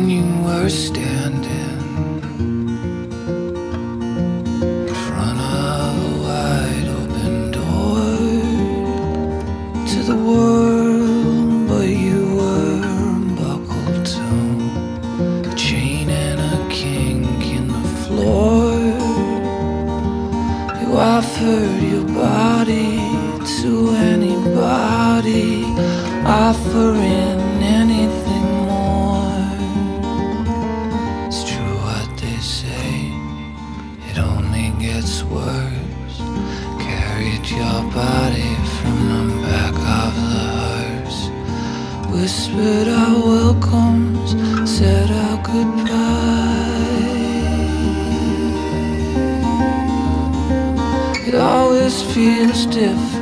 when you were standing in front of a wide open door to the world, but you were buckled to a chain and a kink in the floor. You offered your body to anybody offering. Gets worse. Carried your body from the back of the hearse. Whispered our welcomes, said our goodbyes. It always feels different